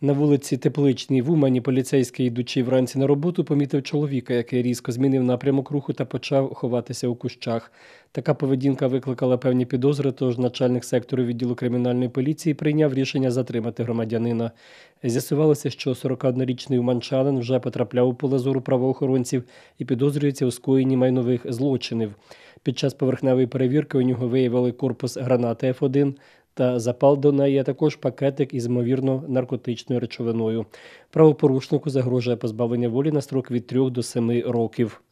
На вулиці Тепличній в Умані поліцейський, йдучи вранці на роботу, помітив чоловіка, який різко змінив напрямок руху та почав ховатися у кущах. Така поведінка викликала певні підозри, тож начальник сектору відділу кримінальної поліції прийняв рішення затримати громадянина. З'ясувалося, що 41-річний уманчанин вже потрапляв у поле зору правоохоронців і підозрюється у скоєнні майнових злочинів. Під час поверхневої перевірки у нього виявили корпус гранати Ф1 та запал до неї, а також пакетик із ймовірно наркотичною речовиною. Правопорушнику загрожує позбавлення волі на строк від 3 до 7 років.